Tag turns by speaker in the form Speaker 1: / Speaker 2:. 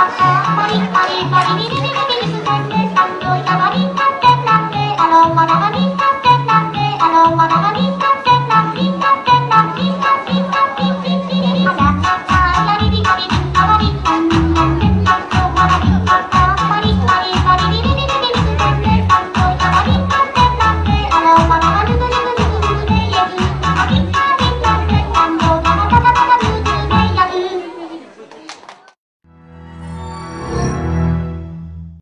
Speaker 1: Bonita, bonita.